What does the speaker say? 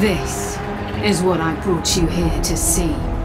This is what I brought you here to see.